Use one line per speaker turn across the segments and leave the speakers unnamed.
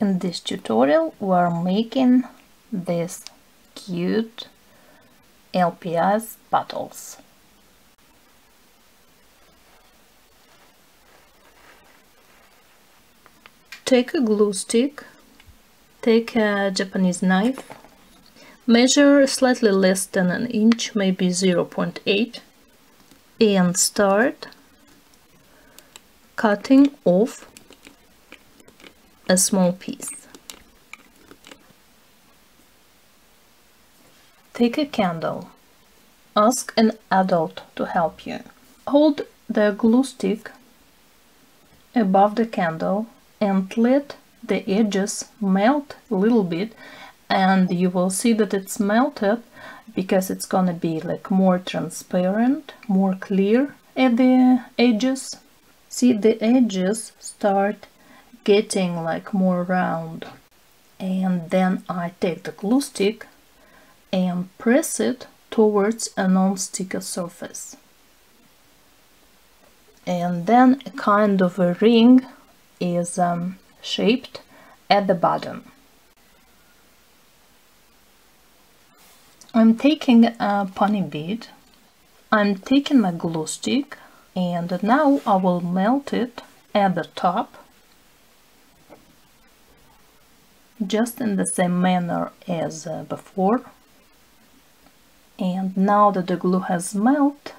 In this tutorial we're making these cute LPS bottles. Take a glue stick, take a Japanese knife, measure slightly less than an inch, maybe 0.8 and start cutting off a small piece. Take a candle. Ask an adult to help you. Hold the glue stick above the candle and let the edges melt a little bit and you will see that it's melted because it's gonna be like more transparent, more clear at the edges. See the edges start getting like more round. And then I take the glue stick and press it towards a non-sticker surface. And then a kind of a ring is um, shaped at the bottom. I'm taking a pony bead, I'm taking my glue stick and now I will melt it at the top just in the same manner as uh, before. And now that the glue has melted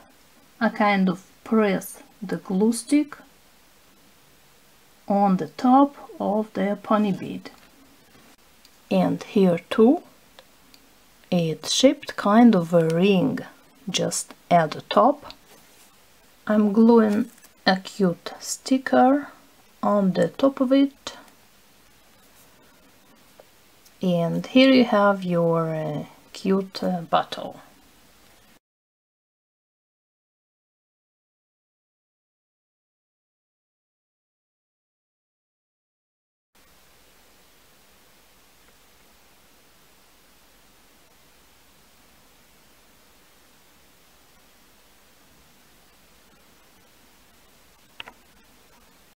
I kind of press the glue stick on the top of the pony bead and here too it's shaped kind of a ring just at the top. I'm gluing a cute sticker on the top of it and here you have your uh, cute uh, bottle